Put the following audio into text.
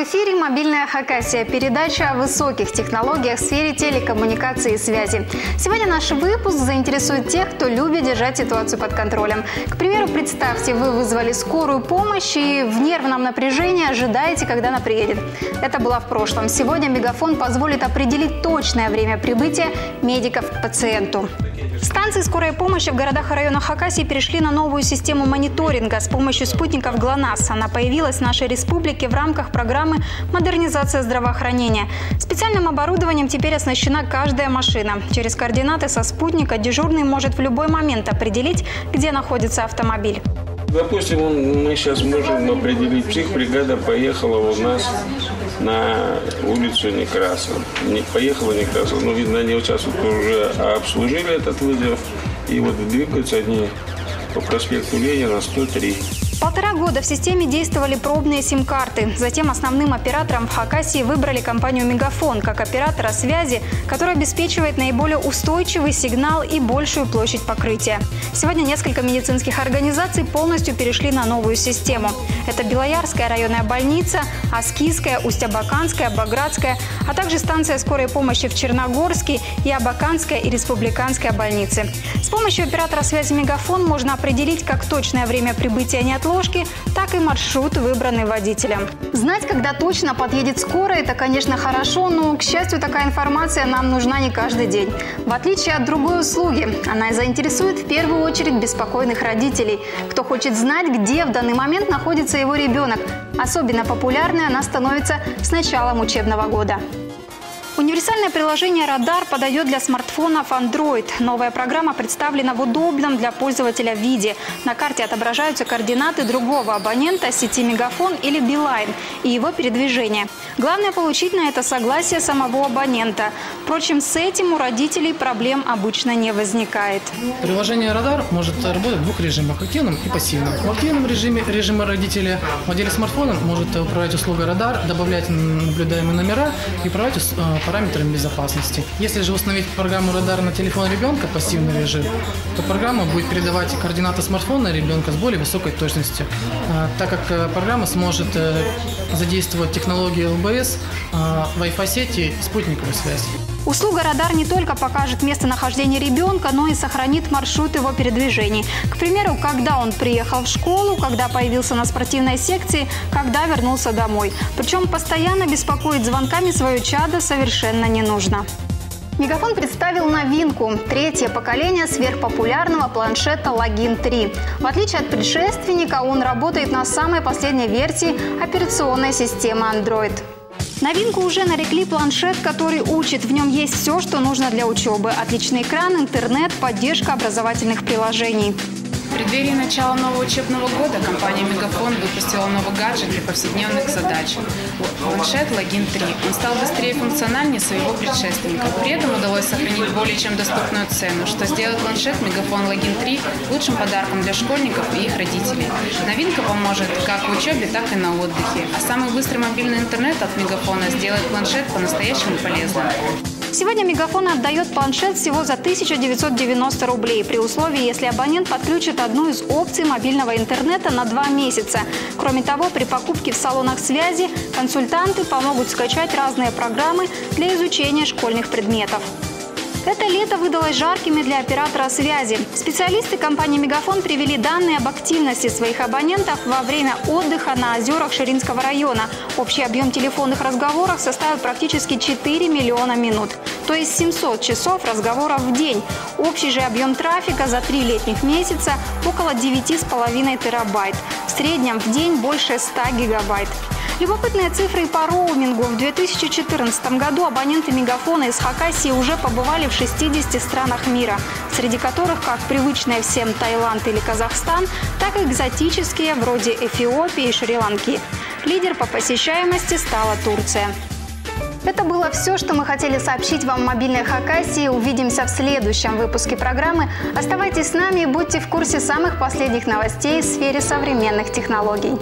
эфире «Мобильная Хакасия» – передача о высоких технологиях в сфере телекоммуникации и связи. Сегодня наш выпуск заинтересует тех, кто любит держать ситуацию под контролем. К примеру, представьте, вы вызвали скорую помощь и в нервном напряжении ожидаете, когда она приедет. Это было в прошлом. Сегодня Мегафон позволит определить точное время прибытия медиков к пациенту. Станции скорой помощи в городах и районах Хакасии перешли на новую систему мониторинга с помощью спутников ГЛОНАСС. Она появилась в нашей республике в рамках программы «Модернизация здравоохранения». Специальным оборудованием теперь оснащена каждая машина. Через координаты со спутника дежурный может в любой момент определить, где находится автомобиль. Допустим, мы сейчас можем определить, психбригада поехала у нас на улицу Некрасова. Не, поехала Некрасова, но, видно, они участвуют уже обслужили этот вызов. И вот двигаются они по проспекту Ленина 103. Полтора года в системе действовали пробные сим-карты. Затем основным оператором в Хакасии выбрали компанию «Мегафон» как оператора связи, который обеспечивает наиболее устойчивый сигнал и большую площадь покрытия. Сегодня несколько медицинских организаций полностью перешли на новую систему. Это Белоярская районная больница, Аскийская, Усть-Абаканская, Багратская, а также станция скорой помощи в Черногорске и Абаканская и Республиканская больницы. С помощью оператора связи «Мегафон» можно определить как точное время прибытия неотложки ложки, так и маршрут, выбранный водителем. Знать, когда точно подъедет скорая, это, конечно, хорошо, но, к счастью, такая информация нам нужна не каждый день. В отличие от другой услуги, она заинтересует в первую очередь беспокойных родителей, кто хочет знать, где в данный момент находится его ребенок. Особенно популярной она становится с началом учебного года. Универсальное приложение «Радар» подает для смартфонов Android. Новая программа представлена в удобном для пользователя виде. На карте отображаются координаты другого абонента сети «Мегафон» или «Билайн» и его передвижение. Главное получить на это согласие самого абонента. Впрочем, с этим у родителей проблем обычно не возникает. Приложение «Радар» может работать в двух режимах – активном и пассивном. В активном режиме режима родителя владелец смартфона может управлять услугой «Радар», добавлять наблюдаемые номера и управлять э, параметрами безопасности. Если же установить программу радар на телефон ребенка, пассивный режим, то программа будет передавать координаты смартфона ребенка с более высокой точностью, а, так как э, программа сможет э, задействовать технологии ЛБС, а, Wi-Fi сети и спутниковой связи. Услуга «Радар» не только покажет местонахождение ребенка, но и сохранит маршрут его передвижений. К примеру, когда он приехал в школу, когда появился на спортивной секции, когда вернулся домой. Причем постоянно беспокоить звонками свое чадо совершенно не нужно. Мегафон представил новинку – третье поколение сверхпопулярного планшета Login 3. В отличие от предшественника, он работает на самой последней версии операционной системы Android. Новинку уже нарекли планшет, который учит. В нем есть все, что нужно для учебы. Отличный экран, интернет, поддержка образовательных приложений. В преддверии начала нового учебного года компания Мегафон выпустила новый гаджет для повседневных задач. Планшет Login 3. Он стал быстрее и функциональнее своего предшественника. При этом удалось сохранить более чем доступную цену, что сделает планшет Мегафон Login 3 лучшим подарком для школьников и их родителей. Новинка поможет как в учебе, так и на отдыхе. А самый быстрый мобильный интернет от Мегафона сделает планшет по-настоящему полезным. Сегодня Мегафон отдает планшет всего за 1990 рублей, при условии, если абонент подключит одну из опций мобильного интернета на два месяца. Кроме того, при покупке в салонах связи консультанты помогут скачать разные программы для изучения школьных предметов. Это лето выдалось жаркими для оператора связи. Специалисты компании «Мегафон» привели данные об активности своих абонентов во время отдыха на озерах Ширинского района. Общий объем телефонных разговоров составил практически 4 миллиона минут, то есть 700 часов разговоров в день. Общий же объем трафика за три летних месяца около 9,5 терабайт. В среднем в день больше 100 гигабайт. Любопытные цифры по роумингу. В 2014 году абоненты Мегафона из Хакасии уже побывали в 60 странах мира, среди которых как привычные всем Таиланд или Казахстан, так и экзотические вроде Эфиопии и Шри-Ланки. Лидер по посещаемости стала Турция. Это было все, что мы хотели сообщить вам в мобильной Хакасии. Увидимся в следующем выпуске программы. Оставайтесь с нами и будьте в курсе самых последних новостей в сфере современных технологий.